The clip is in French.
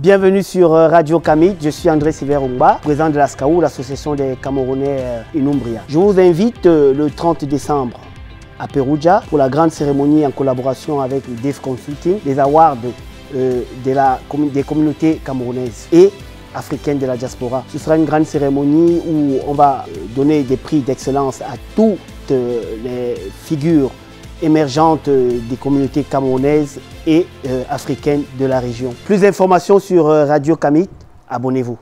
Bienvenue sur euh, Radio Kamit, je suis André Siverumba, président de la SCAO, l'association des Camerounais euh, Inumbria. Je vous invite euh, le 30 décembre à Perugia pour la grande cérémonie en collaboration avec le DEF Consulting, des awards des communautés camerounaises et africaines de la diaspora. Ce sera une grande cérémonie où on va donner des prix d'excellence à toutes les figures émergentes des communautés camerounaises et africaines de la région. Plus d'informations sur Radio Kamit, abonnez-vous.